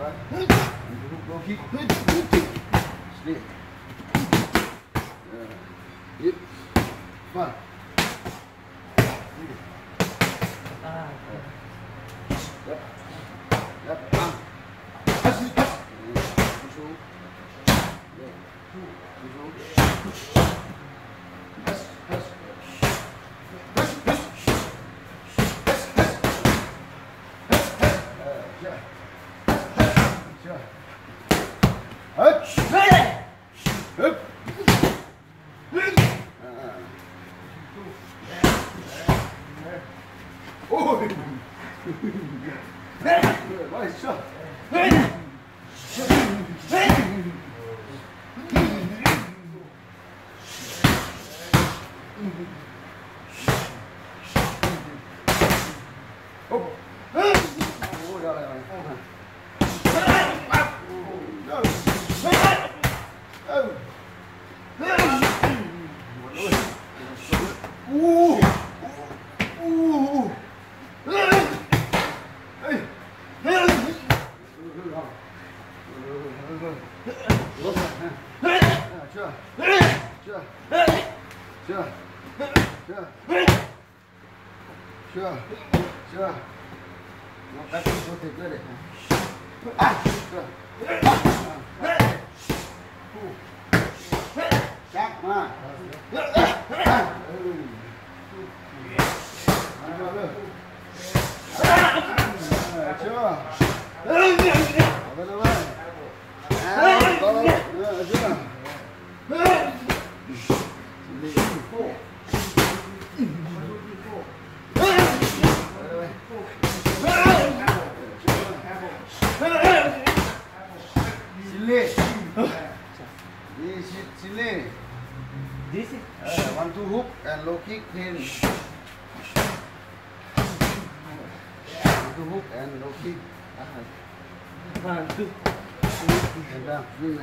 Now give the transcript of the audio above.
kick. Straight. Yeah. Hip. One. Yep. Yep. One. Push it. Push through. Yeah. Aç. Hop. Oy. Vay şah. Hop. Chưa? Chưa? Chưa? Chưa? Chưa? Chưa? Nó cắt vô thịt ra để À! Chưa? Chắc mà chưa Ăn vào chưa? This is Uh, one two hook and low kick pin. Kick. one, two. Yeah.